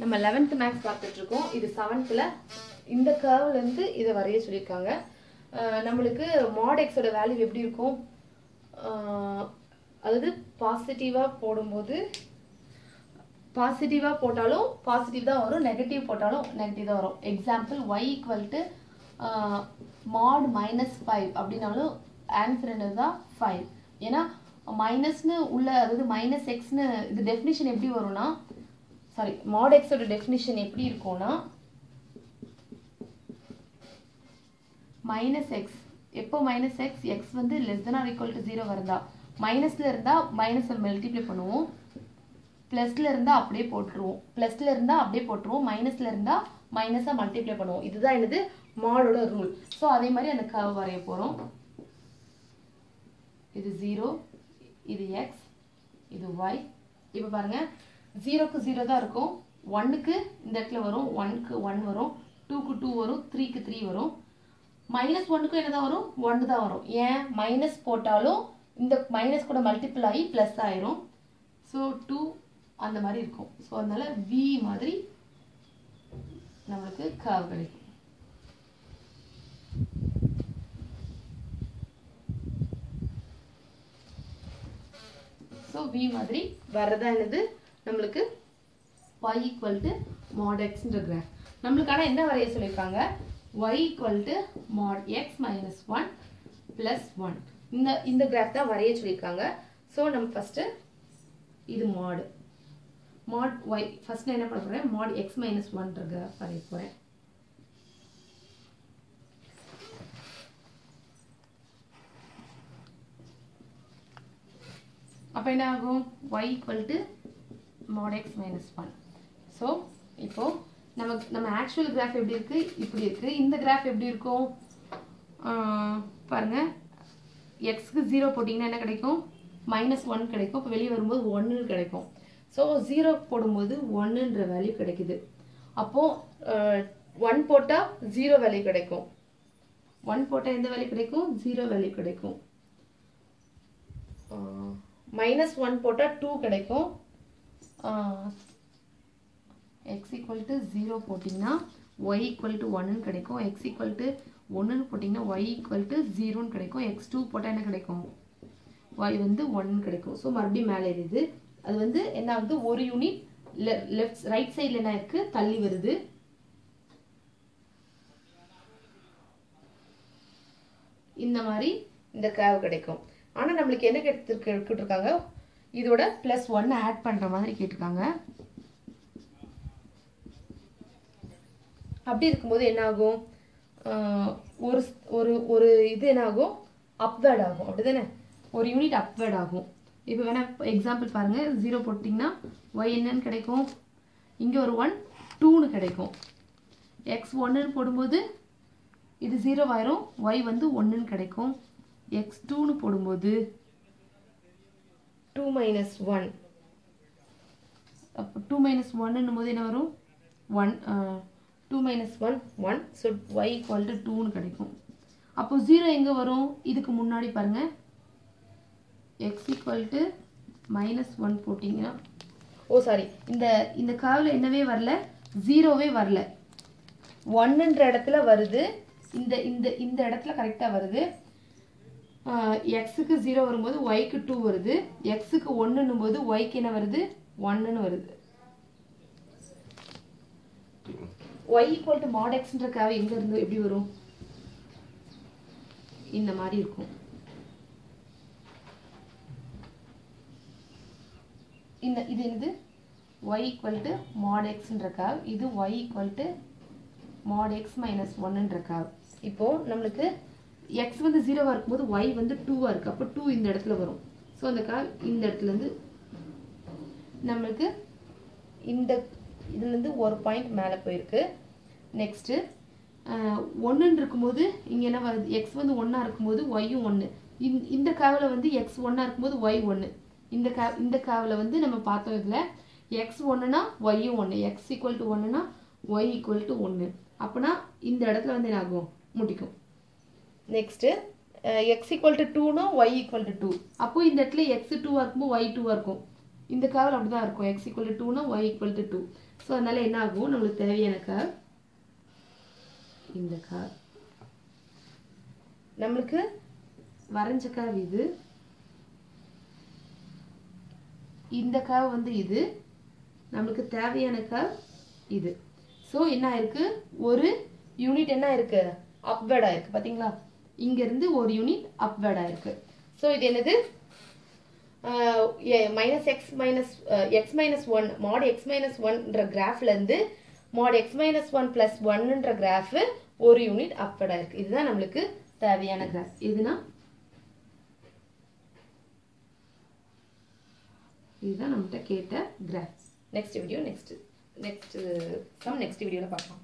நம்ம eleventh maths பார்த்துட்ருக்கோம். இது செவன்த்தில் இந்த கர்வ்லேருந்து இதை வரைய சொல்லியிருக்காங்க. நம்மளுக்கு மாட் எக்ஸோட வேல்யூ எப்படி இருக்கும்? அதாவது பாசிட்டிவாக போடும்போது பாசிட்டிவாக போட்டாலும் பாசிட்டிவ் தான் வரும் நெகட்டிவ் போட்டாலும் நெகட்டிவ் தான் வரும். Example y equal to mod minus five அப்படின்னாலும் ஆன்சர் என்னது தான் ஃபைவ் ஏன்னா மைனஸ்னு உள்ள அதாவது மைனஸ் எக்ஸ்னு இது டெஃபினிஷன் எப்படி வரும்னா சாரி மாட் எக்ஸோட டெஃபினிஷன் எப்படி இருக்கும்னா மைனஸ் எக்ஸ் எப்போ மைனஸ் எக்ஸ் எக்ஸ் வந்து less than or equal to zero வருதா? மைனஸில் இருந்தால் மைனஸை மல்டிப்ளை பண்ணுவோம். ப்ளஸில் இருந்தால் அப்படியே போட்டுருவோம். ப்ளஸில் இருந்தால் அப்படியே போட்டுருவோம். மைனஸில் இருந்தால் மைனஸாக மல்டிப்ளை பண்ணுவோம். இதுதான் என்னது? மாடோட ரூல் ஸோ அதே மாதிரி அந்த கர்வ் வரைய போகிறோம் இது ஜீரோ இது எக்ஸ் இது ஒய் இப்போ பாருங்கள் ஜீரோக்கு ஜீரோ தான் இருக்கும். ஒன்னுக்கு இந்த இடத்துல வரும். ஒன்க்கு ஒன் வரும். டூக்கு டூ வரும். த்ரீக்கு த்ரீ வரும். மைனஸ் ஒன்னுக்கும் என்ன தான் வரும்? ஒன்று தான் வரும். ஏன்? மைனஸ் போட்டாலும் இந்த மைனஸ் கூட மல்டிபிள் ஆகி ப்ளஸ் ஆயிரும். ஸோ டூ அந்த மாதிரி இருக்கும். ஸோ அதனால் வி மாதிரி நம்மளுக்கு கர்வ் கிடைக்கும். ஸோ வி மாதிரி வர்றதா என்னது? நம்மளுக்கு y ஈக்குவல் டு மாட் எக்ஸ்ன்ற கிராஃப் நம்மளுக்கு ஆனால் என்ன வரைய சொல்லியிருக்காங்க? y equal to mod x minus one plus one இந்த இந்த கிராஃப் தான் வரைய சொல்லியிருக்காங்க. ஸோ நம்ம ஃபஸ்ட்டு இது மாடு மாட் ஒய் ஃபர்ஸ்ட் நான் என்ன பண்ண போகிறேன் மாட் எக்ஸ் மைனஸ் ஒன்ற கிராஃப் வரைய போகிறேன் அப்போ என்ன ஆகும்? Y equal to mod x minus one so இப்போ நமக்கு நம்ம ஆக்சுவல் கிராஃப் எப்படி இருக்குது இப்படி இருக்குது இந்த கிராஃப் எப்படி இருக்கும்? பாருங்கள் பாருங்க. எக்ஸ்க்கு ஜீரோ போட்டிங்கன்னா என்ன கிடைக்கும்? மைனஸ் ஒன் கிடைக்கும். இப்போ வெளியே வரும்போது ஒன்று கிடைக்கும். ஸோ ஜீரோ போடும்போது ஒன்றுன்ற வேல்யூ கிடைக்குது. அப்போது ஒன் போட்டால் ஜீரோ வேல்யூ கிடைக்கும். ஒன் போட்டால் எந்த வேல்யூ கிடைக்கும்? ஜீரோ வேல்யூ கிடைக்கும். மைனஸ் ஒன் போட்டால் டூ கிடைக்கும். எக்ஸ் ஈக்குவல் டு ஜீரோ போட்டிங்கன்னா ஒய் ஈக்குவல் டு ஒன்னு கிடைக்கும். எக்ஸ் ஈக்குவல் டு ஒன்றுன்னு போட்டிங்கன்னா ஒய் ஈக்குவல் டு ஜீரோன்னு கிடைக்கும். எக்ஸ் டூ போட்டால் என்ன கிடைக்கும்? ஒய் வந்து ஒன்னு கிடைக்கும். ஸோ மறுபடியும் மேலே ஏறுது அது வந்து என்ன ஆகுது? ஒரு யூனிட் லெஃப்ட் ரைட் சைடில் என்ன இருக்கு? தள்ளி வருது. இந்த மாதிரி இந்த கேவ் கிடைக்கும். ஆனால் நம்மளுக்கு என்ன கேட்டு இருக்காங்க இதோட ப்ளஸ் ஒன் ஆட் பண்ணுற மாதிரி கேட்டிருக்காங்க. அப்படி இருக்கும்போது என்னாகும்? ஒரு ஒரு ஒரு இது என்னாகும்? அப்வேர்ட் ஆகும். அப்படிதானே? ஒரு யூனிட் அப்வேர்ட் ஆகும். இப்போ வேணால் எக்ஸாம்பிள் பாருங்கள் ஜீரோ போட்டிங்கன்னா ஒய் என்னன்னு கிடைக்கும். இங்கே ஒரு ஒன் டூன்னு கிடைக்கும். எக்ஸ் ஒன்றுன்னு போடும்போது இது ஜீரோ ஆயிரும். ஒய் வந்து ஒன்றுன்னு கிடைக்கும். எக்ஸ் டூன்னு போடும்போது டூ மைனஸ் ஒன் அப்போ டூ மைனஸ் ஒன்னும் போது என்ன வரும்? One two minus one one so y equal to டூன்னு கிடைக்கும். அப்போது ஜீரோ எங்கே வரும்? இதுக்கு முன்னாடி பாருங்கள் x equal to minus one போட்டிங்கன்னா ஓ சாரி இந்த இந்த காவில் என்னவே வரல? ஜீரோவே வரல. ஒன்னுன்ற இடத்துல வருது. இந்த இந்த இந்த இடத்துல கரெக்டாக வருது. எக்ஸுக்கு ஜீரோ வரும்போது ஒய்க்கு டூ வருது. எக்ஸுக்கு ஒன்றுன்னும் போது ஒய்க்கு என்ன வருது? ஒன்றுன்னு வருது. ஒய் ஈக்குவல் டு மாட் எக்ஸ்ன்ற கேவ் இருந்து எப்படி வரும்? இந்த மாதிரி இருக்கும். இந்த இது என்னது? ஒய் ஈக்குவல் டு மாட் எக்ஸ்ன்ற இது y equal to mod x minus ஒன்னுன்ற இப்போது இப்போ நம்மளுக்கு எக்ஸ் வந்து ஜீரோவாக இருக்கும்போது ஒய் வந்து டூவாக இருக்குது அப்போ டூ இந்த இடத்துல வரும். ஸோ அந்த கால் இந்த இடத்துல இருந்து நம்மளுக்கு இந்த இதுலேருந்து ஒரு பாயிண்ட் மேலே போயிருக்கு. நெக்ஸ்ட்டு ஒன்றுன்னு இருக்கும்போது இங்கே என்ன வருது? எக்ஸ் வந்து ஒன்றா இருக்கும்போது ஒய்யும் ஒன்று இந்த இந்த காவில் வந்து எக்ஸ் ஒன்றா இருக்கும்போது ஒய் ஒன்று இந்த கா இந்த காவில் வந்து நம்ம பார்த்தோம் இதில் எக்ஸ் ஒன்றுனா ஒய்யும் ஒன்று எக்ஸ் ஈக்குவல் டு ஒன்றுனா ஒய் ஈக்குவல் டு ஒன்று அப்போனா இந்த இடத்துல வந்து என்ன ஆகும் முடிக்கும் நெக்ஸ்ட்டு எக்ஸ் ஈக்குவல் டு டூனா ஒய் ஈக்குவல் டு டூ அப்போ இந்த இடத்துல எக்ஸ் டூவாக இருக்கும்போது ஒய் டூவாக இருக்கும். இந்த காவல் அப்படி தான் இருக்கும் எக்ஸ் ஈக்குவல் டு டூனா y equal to two so அதனால என்ன ஆகும்? நம்மளுக்கு தேவையான கர்வ் இந்த கர்வ் நம்மளுக்கு வரைஞ்ச கர்வ் இது. இந்த கர்வ் வந்து இது. நம்மளுக்கு தேவையான கர்வ் இது. ஸோ என்ன ஆயிருக்கு? ஒரு யூனிட் என்ன இருக்கு அப்வேர்ட் ஆயிருக்கு. பார்த்தீங்களா இங்கேருந்து ஒரு யூனிட் அப்வேர்டாக இருக்குது ஸோ இது என்னது? Minus x minus x minus one mod x minus ஒன்ன்ற கிராஃப்லேருந்து mod x minus one plus ஒன்னுன்ற graph ஒரு யூனிட் அப்வேர்டாக இருக்குது இதுதான் நம்மளுக்கு தேவையான கிராஃப் இதுனா? இதுதான் நம்மகிட்ட கேட்ட graph next video next next some next வீடியோவில் பார்க்கலாம்.